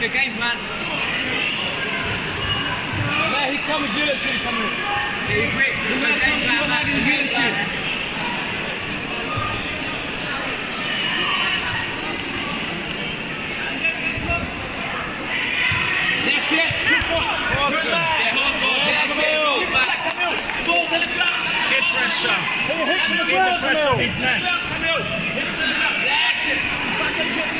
Good game plan. Let him come and guillotine come in. Hey, Rick, good Man, come game to plan, a man. Good game plan. guillotine. That's it. Good one. Good Yeah, man. on. That's it. Cameel. Good back, Cameel. Balls in the ground. Good pressure. Put your hips in the ground, on Cameel. his neck. Cameel. Hips in the ground. That's it. It's like a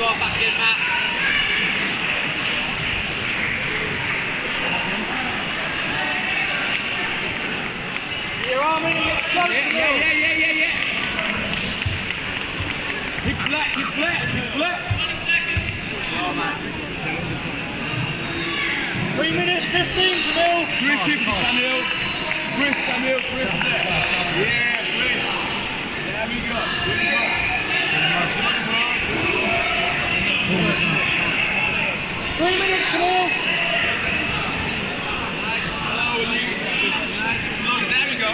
Half guard back in, Matt. Your arm in and get the Yeah, yeah, yeah, yeah, yeah, yeah. Hip flat, hip flat, hip flat. Three minutes 15, Cameel. Griff, Cameel. Griff, Cameel, Griff. Three minutes, Cameel. Nice, slowly. Nice, slowly. There we go.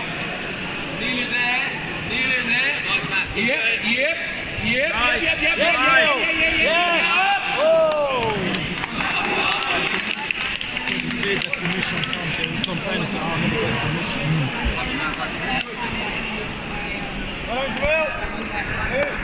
Nearly there. Nearly there. Nice, Matt. Keep Yep, going. yep, yep, Nice. yep, yep, yep, Yes, yep, Yes. yeah. Oh. see the submission comes, so he's complaining, so I'm going to get submission. Well done, Cameel.